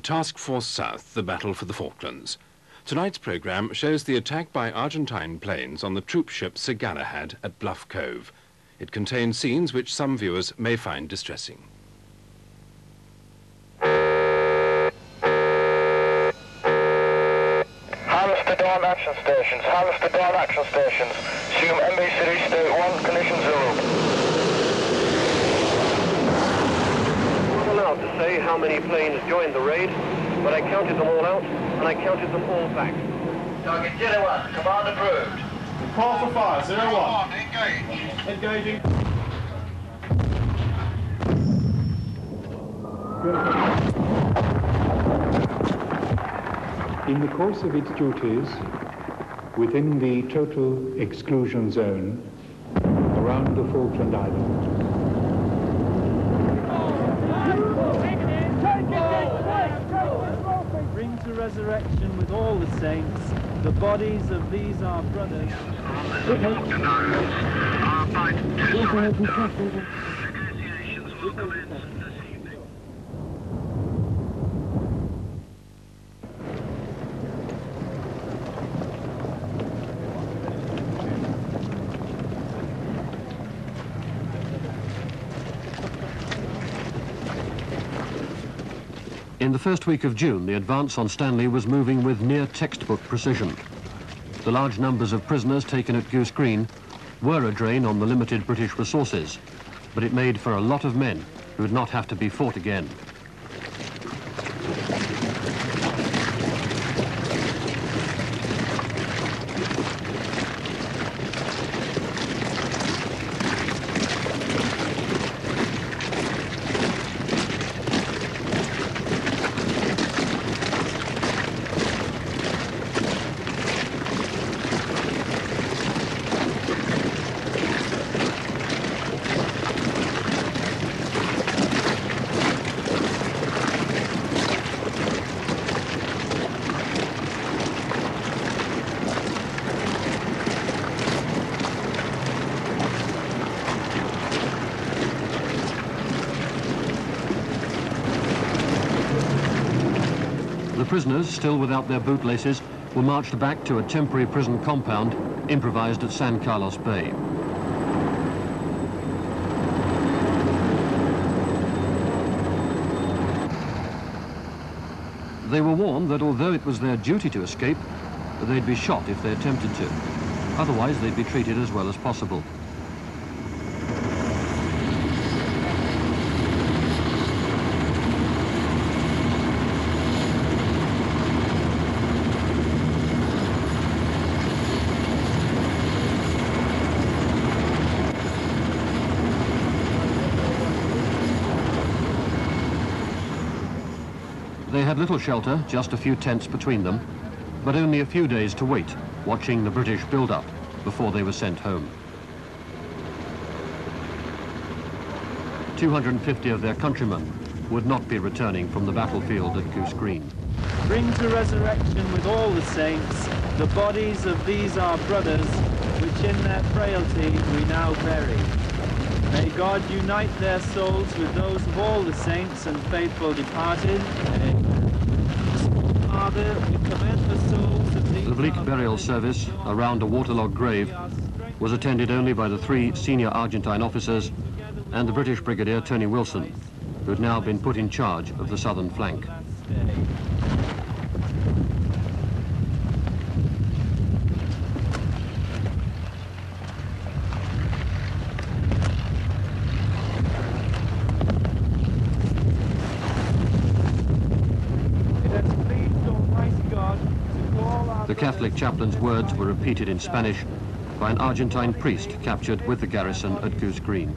Task Force South, the battle for the Falklands. Tonight's programme shows the attack by Argentine planes on the troop ship Sir Galahad at Bluff Cove. It contains scenes which some viewers may find distressing. Harvest to dawn action stations. Harvest to dawn action stations. Assume MB State 1, condition zero. not allowed to say how many planes joined the raid, but I counted them all out, and I counted them all back. Target 01, command approved. Call for fire, zero one. engage. Engaging. In the course of its duties within the total exclusion zone around the Falkland Islands, Bring to resurrection with all the saints. The bodies of these our brothers. In the first week of June, the advance on Stanley was moving with near textbook precision. The large numbers of prisoners taken at Goose Green were a drain on the limited British resources, but it made for a lot of men who would not have to be fought again. Prisoners, still without their bootlaces, were marched back to a temporary prison compound improvised at San Carlos Bay. They were warned that although it was their duty to escape, they'd be shot if they attempted to. Otherwise, they'd be treated as well as possible. Little shelter, just a few tents between them, but only a few days to wait, watching the British build up before they were sent home. 250 of their countrymen would not be returning from the battlefield at Goose Green. Bring to resurrection with all the saints the bodies of these our brothers, which in their frailty we now bury. May God unite their souls with those of all the saints and faithful departed. The bleak burial service around a waterlogged grave was attended only by the three senior Argentine officers and the British Brigadier Tony Wilson, who had now been put in charge of the southern flank. It has pleased Almighty God to call our The Catholic chaplain's words were repeated in Spanish by an Argentine priest captured with the garrison at Goose Green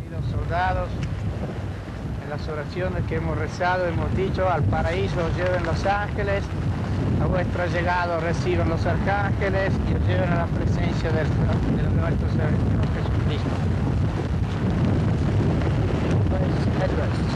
Edwards.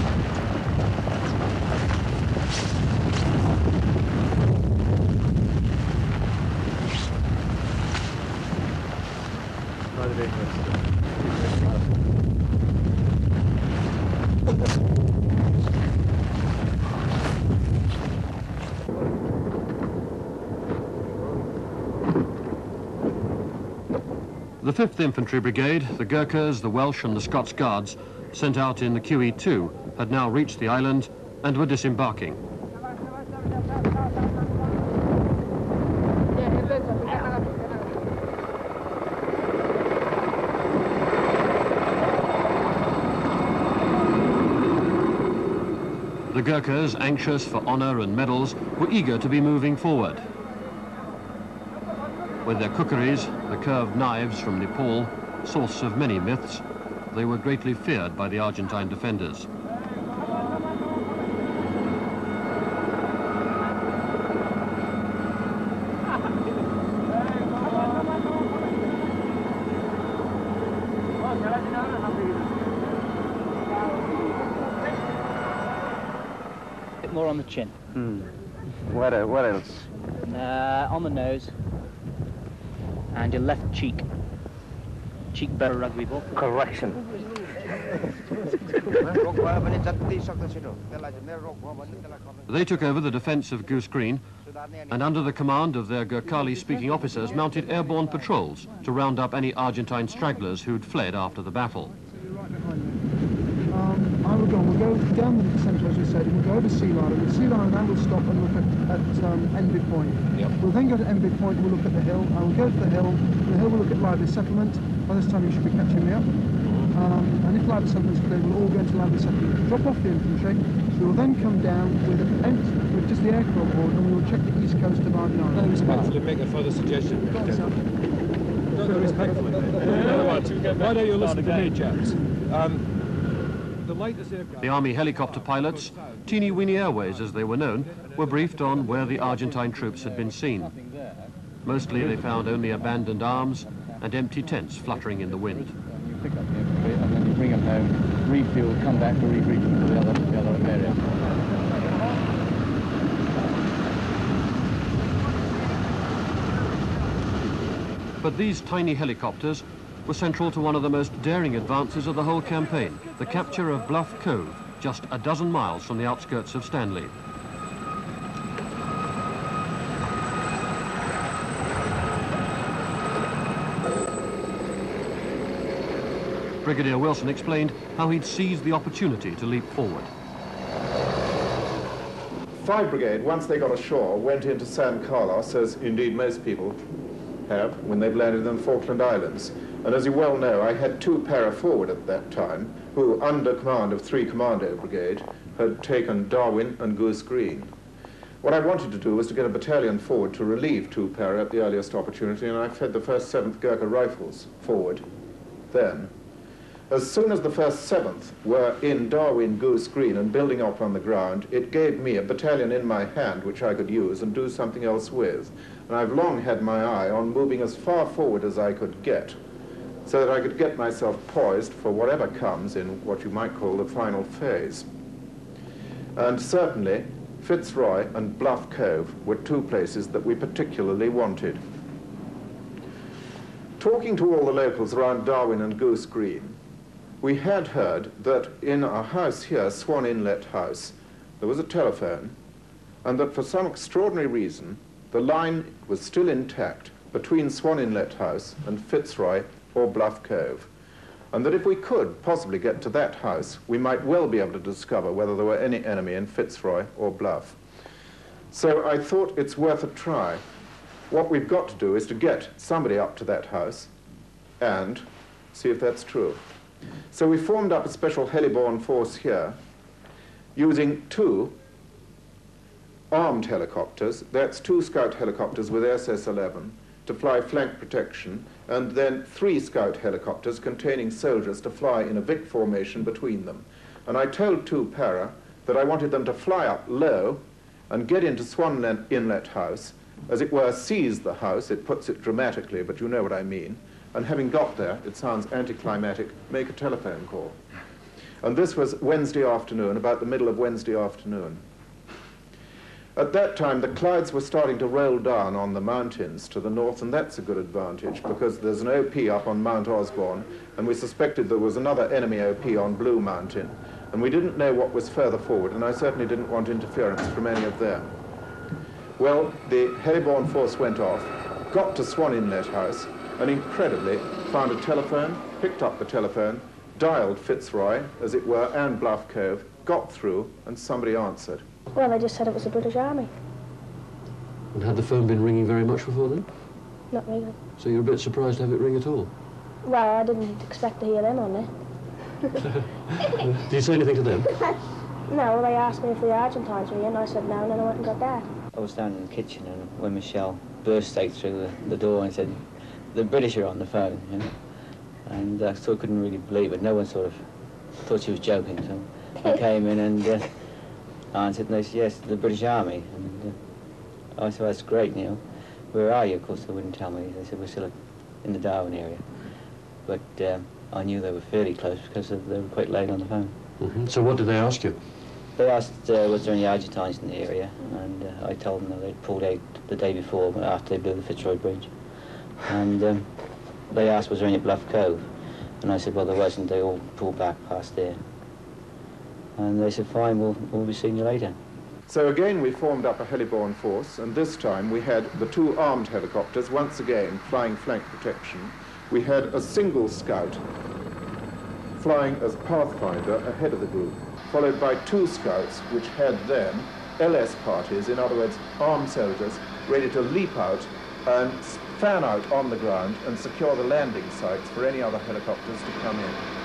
The 5th Infantry Brigade, the Gurkhas, the Welsh and the Scots Guards, sent out in the QE2, had now reached the island and were disembarking. The Gurkhas, anxious for honour and medals, were eager to be moving forward. With their kukris, the curved knives from Nepal, source of many myths, they were greatly feared by the Argentine defenders. bit more on the chin. What, uh, what else? Uh, on the nose. And your left cheek. Cheekbone rugby ball. Correction. They took over the defence of Goose Green and under the command of their Gurkhali-speaking officers mounted airborne patrols to round up any Argentine stragglers who'd fled after the battle. Um, go. We'll go down the centre, as you said, and we'll go over Sea Line. And the Sea Line now will stop and look at, at um, Enby Point. We'll then go to Enby Point, we'll look at the hill. I will go to the hill. The hill will look at Lively Settlement. By this time you should be catching me up. Um, and if Lively Settlement's clear, we'll all go into Lively Settlement. Drop off the infantry. We will then come down with, empty, with just the aircraft board and we will check the east coast of Ivy Island. respectfully make a further suggestion. Sir. No, respectfully. Why don't you listen to me, chaps? Um, the latest aircraft... The Army helicopter pilots, Teeny Weeny Airways as they were known, were briefed on where the Argentine troops had been seen. Mostly they found only abandoned arms and empty tents fluttering in the wind. You pick up the infantry and then you bring them home, refuel, come back to rebrief them to the other, the other area. But these tiny helicopters were central to one of the most daring advances of the whole campaign, the capture of Bluff Cove, just a dozen miles from the outskirts of Stanley. Brigadier Wilson explained how he'd seized the opportunity to leap forward. 5 Brigade, once they got ashore, went into San Carlos, as indeed most people have when they've landed in the Falkland Islands. And as you well know, I had two para forward at that time, who, under command of 3 Commando Brigade, had taken Darwin and Goose Green. What I wanted to do was to get a battalion forward to relieve 2 para at the earliest opportunity, and I fed the 1st 7th Gurkha Rifles forward then. As soon as the 1st 7th were in Darwin, Goose Green and building up on the ground, it gave me a battalion in my hand which I could use and do something else with. And I've long had my eye on moving as far forward as I could get so that I could get myself poised for whatever comes in what you might call the final phase. And certainly, Fitzroy and Bluff Cove were two places that we particularly wanted. Talking to all the locals around Darwin and Goose Green, we had heard that in a house here, Swan Inlet House, there was a telephone, and that for some extraordinary reason, the line was still intact between Swan Inlet House and Fitzroy or Bluff Cove, and that if we could possibly get to that house, we might well be able to discover whether there were any enemy in Fitzroy or Bluff. So I thought it's worth a try. What we've got to do is to get somebody up to that house and see if that's true. So we formed up a special heliborne force here using two armed helicopters, that's two scout helicopters with SS-11 to fly flank protection, and then three scout helicopters containing soldiers to fly in a Vic formation between them. And I told two para that I wanted them to fly up low and get into Swan Inlet House, as it were, seize the house, it puts it dramatically, but you know what I mean, and having got there, it sounds anticlimactic, make a telephone call. And this was Wednesday afternoon, about the middle of Wednesday afternoon. At that time, the clouds were starting to roll down on the mountains to the north, and that's a good advantage because there's an OP up on Mount Usborne, and we suspected there was another enemy OP on Blue Mountain, and we didn't know what was further forward, and I certainly didn't want interference from any of them. Well, the heliborne force went off, got to Swan Inlet House, and incredibly found a telephone, picked up the telephone, dialed Fitzroy, as it were, and Bluff Cove, got through, and somebody answered. Well, they just said it was the British Army. And had the phone been ringing very much before then? Not really. So you're a bit surprised to have it ring at all? Well, I didn't expect to hear them on there. Did you say anything to them? No, they asked me if the Argentines were here, and I said no, and then I went and got Dad. I was down in the kitchen and when Michelle burst straight through the, the door and said, the British are on the phone, you know. And I still couldn't really believe it. No one sort of thought she was joking. So I came in and uh, answered and they said, yes, the British Army. And uh, I said, that's great, Neil. Where are you? Of course, they wouldn't tell me. They said, we're still in the Darwin area. But um, I knew they were fairly close because they were quite late on the phone. Mm -hmm. So what did they ask you? They asked, uh, was there any Argentines in the area? And uh, I told them that they'd pulled out the day before after they blew the Fitzroy Bridge. And um, they asked, was there any at Bluff Cove? And I said, well, there wasn't. They all pulled back past there. And they said, fine, we'll, we'll be seeing you later. So again, we formed up a heliborne force, and this time we had the two armed helicopters, once again, flying flank protection. We had a single scout flying as pathfinder ahead of the group, followed by two scouts, which had then LS parties, in other words, armed soldiers, ready to leap out and fan out on the ground and secure the landing sites for any other helicopters to come in.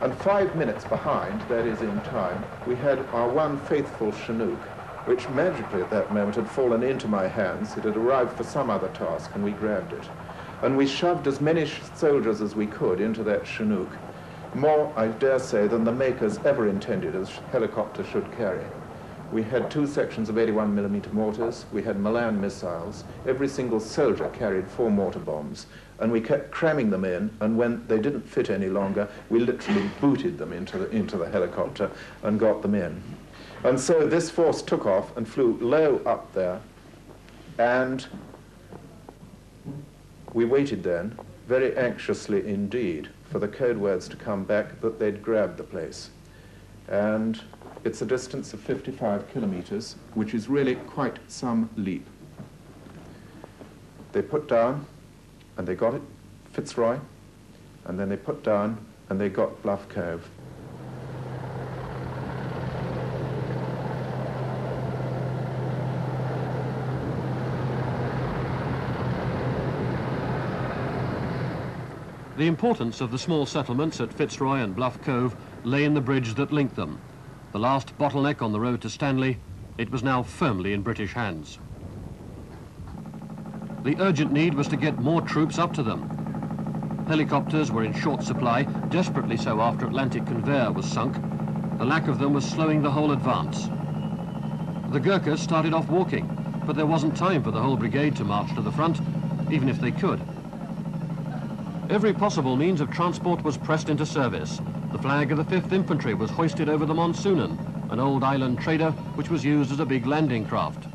And five minutes behind, that is in time, we had our one faithful Chinook, which magically at that moment had fallen into my hands. It had arrived for some other task, and we grabbed it. And we shoved as many soldiers as we could into that Chinook, more, I dare say, than the makers ever intended a helicopter should carry. We had two sections of 81 millimeter mortars. We had Milan missiles. Every single soldier carried four mortar bombs. And we kept cramming them in, and when they didn't fit any longer, we literally booted them into the, into the helicopter and got them in. And so this force took off and flew low up there, and we waited then, very anxiously indeed, for the code words to come back that they'd grabbed the place. And it's a distance of 55 kilometers, which is really quite some leap. They put down, and they got it, Fitzroy, and then they put down, and they got Bluff Cove. The importance of the small settlements at Fitzroy and Bluff Cove lay in the bridge that linked them. The last bottleneck on the road to Stanley, it was now firmly in British hands. The urgent need was to get more troops up to them. Helicopters were in short supply, desperately so after Atlantic Conveyor was sunk. The lack of them was slowing the whole advance. The Gurkhas started off walking, but there wasn't time for the whole brigade to march to the front, even if they could. Every possible means of transport was pressed into service. The flag of the 5th Infantry was hoisted over the Monsunen, an old island trader which was used as a big landing craft.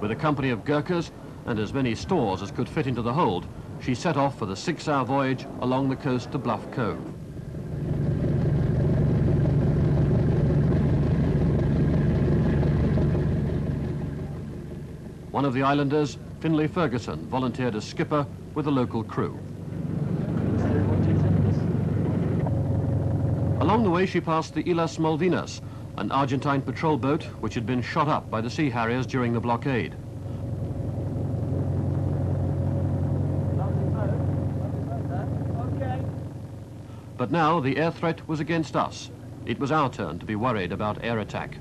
With a company of Gurkhas and as many stores as could fit into the hold, she set off for the six-hour voyage along the coast to Bluff Cove. One of the islanders, Finlay Ferguson volunteered as skipper with a local crew. Along the way, she passed the Islas Malvinas, an Argentine patrol boat which had been shot up by the Sea Harriers during the blockade. But now the air threat was against us. It was our turn to be worried about air attack.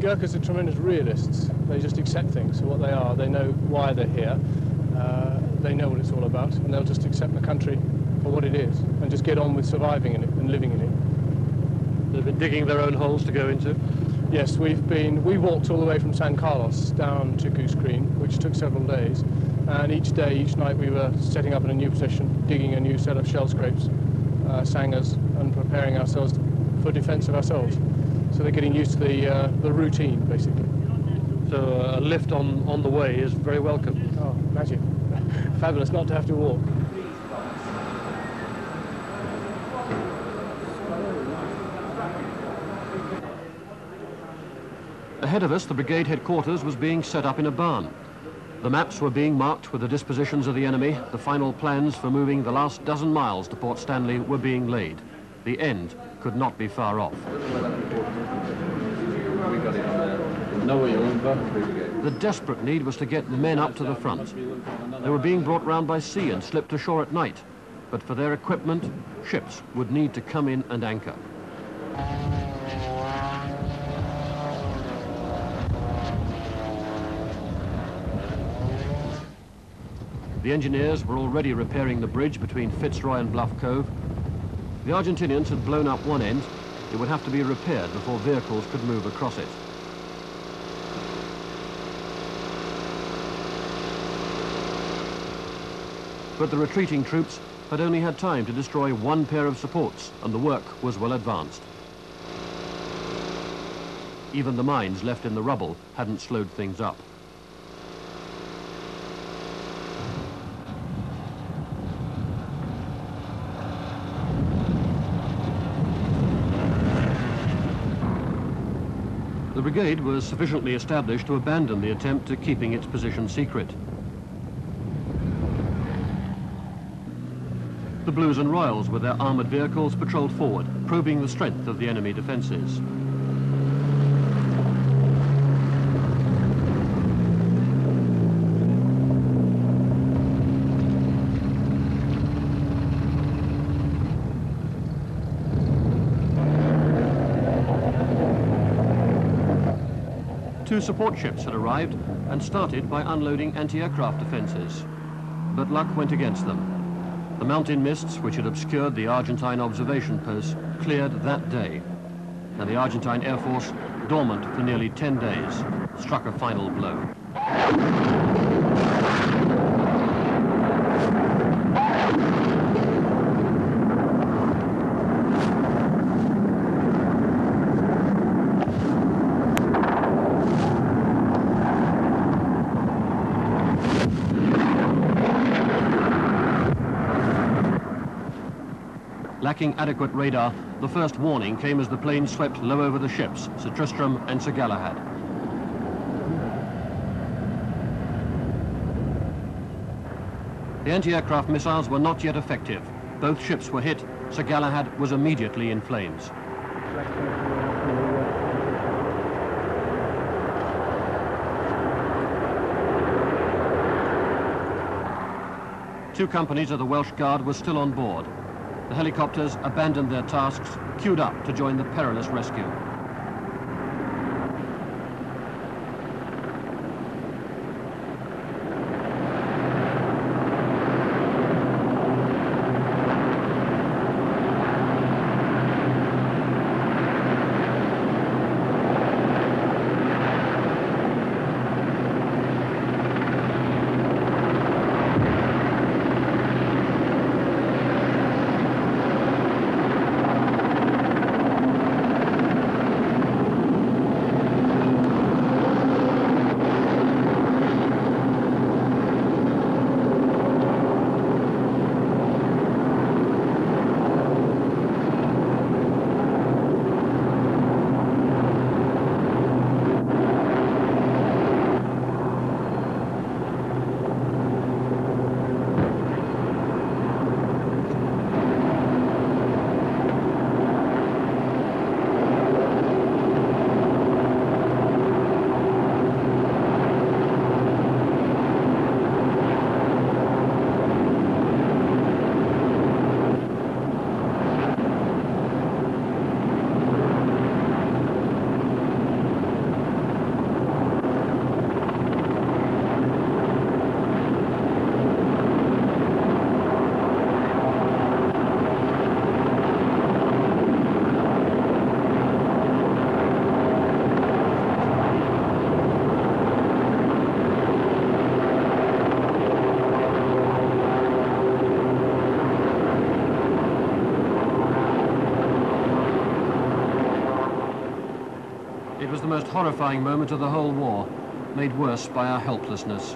Gurkhas are tremendous realists. They just accept things for what they are. They know why they're here. Uh, they know what it's all about, and they'll just accept the country for what it is and just get on with surviving in it and living in it. They've been digging their own holes to go into? Yes, we've been. We walked all the way from San Carlos down to Goose Green, which took several days, and each day, each night, we were setting up in a new position, digging a new set of shell scrapes, uh, sangers, and preparing ourselves for defence of ourselves. So they're getting used to the, uh, the routine, basically. So uh, a lift on, on the way is very welcome. Oh, magic. Fabulous not to have to walk. Ahead of us, the brigade headquarters was being set up in a barn. The maps were being marked with the dispositions of the enemy. The final plans for moving the last dozen miles to Port Stanley were being laid. The end could not be far off. The desperate need was to get the men up to the front. They were being brought round by sea and slipped ashore at night. But for their equipment, ships would need to come in and anchor. The engineers were already repairing the bridge between Fitzroy and Bluff Cove. The Argentinians had blown up one end. It would have to be repaired before vehicles could move across it. But the retreating troops had only had time to destroy one pair of supports, and the work was well advanced. Even the mines left in the rubble hadn't slowed things up. Brigade was sufficiently established to abandon the attempt at keeping its position secret. The Blues and Royals with their armoured vehicles patrolled forward, probing the strength of the enemy defences. Two support ships had arrived and started by unloading anti-aircraft defences. But luck went against them. The mountain mists which had obscured the Argentine observation posts cleared that day, and the Argentine Air Force, dormant for nearly 10 days, struck a final blow. Lacking adequate radar, the first warning came as the plane swept low over the ships, Sir Tristram and Sir Galahad. The anti-aircraft missiles were not yet effective. Both ships were hit. Sir Galahad was immediately in flames. Two companies of the Welsh Guard were still on board. The helicopters abandoned their tasks, queued up to join the perilous rescue. It was the most horrifying moment of the whole war, made worse by our helplessness.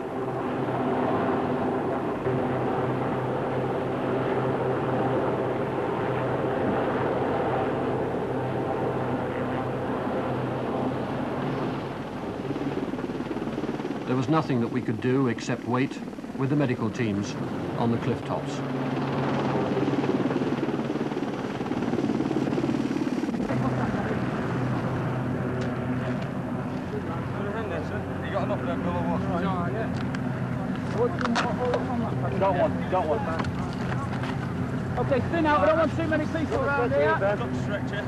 There was nothing that we could do except wait with the medical teams on the cliff tops. You got enough of them below water? Got one, got one. Okay, thin out. I don't want too many people around here. Got stretcher.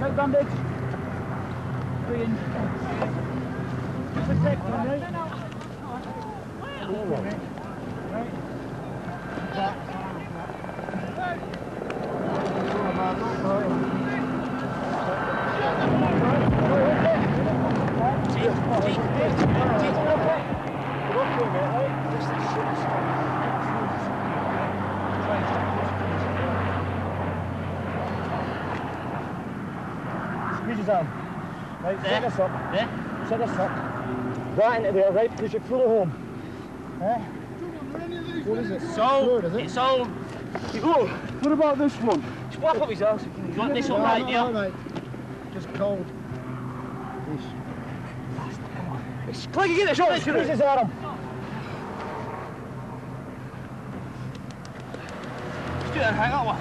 Take bandage. Three inch. Protect them, eh? right? Squeeze his arm. Right, set us up. Yeah? Set us up. Right into there, right, because you're full of home. Eh? What is it? Good, is it? It's sold. Oh, what about this one? Just Swap up his house. You want this one No, right no, no, mate. Just cold. It's quick, get the shot. Squeeze his arm. Let's do that, hang on one.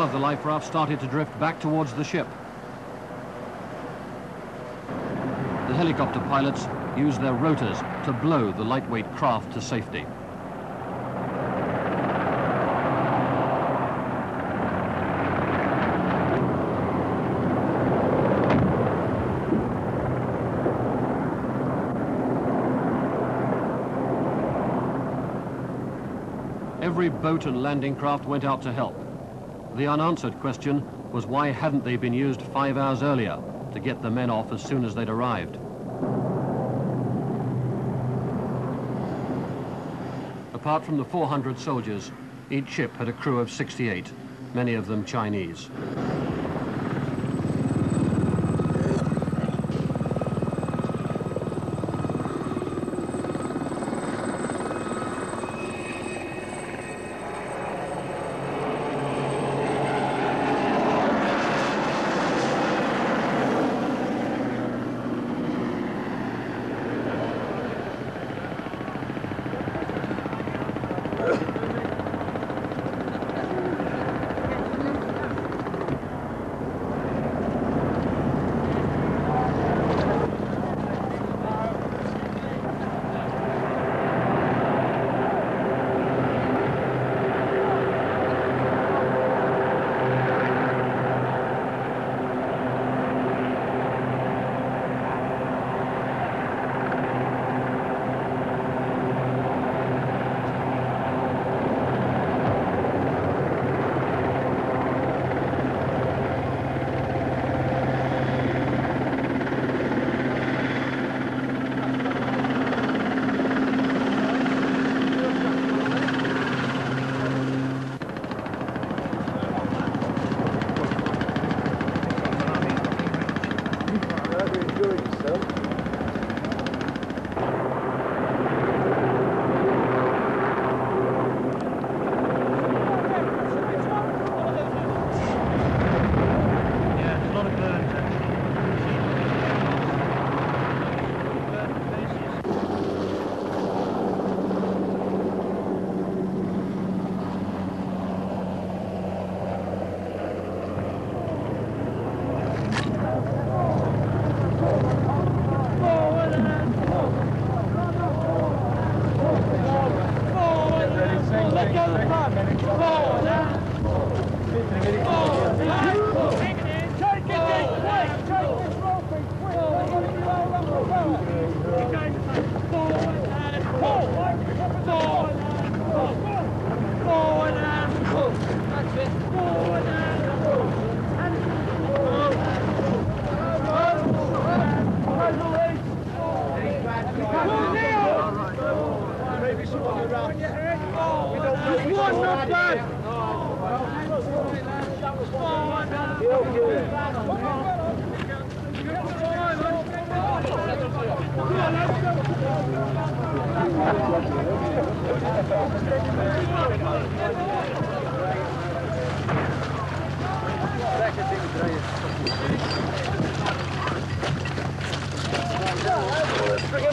Of the life raft started to drift back towards the ship. The helicopter pilots used their rotors to blow the lightweight craft to safety. Every boat and landing craft went out to help. The unanswered question was why hadn't they been used five hours earlier to get the men off as soon as they'd arrived? Apart from the 400 soldiers, each ship had a crew of 68, many of them Chinese.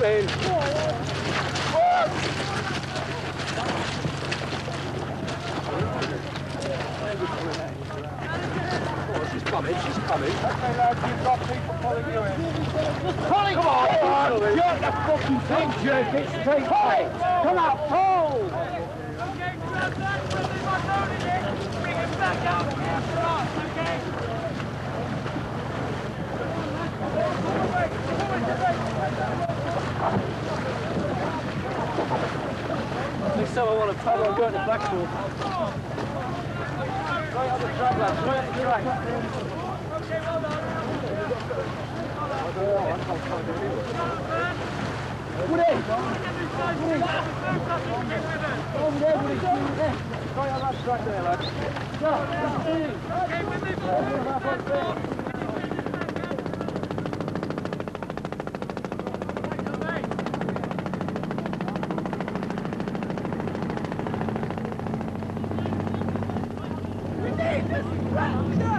Bring him. She's coming, she's coming. Okay, lads, you've got people pulling you in. Come on, come on! Jerk the fucking thing, jerk it straight. Pull it! Come on, pull! Next time I want to travel, I'll go to Blackpool. Right on the track, lads, right on the track. Woody! Woody! Over there, Woody. Right on that track there, lads. We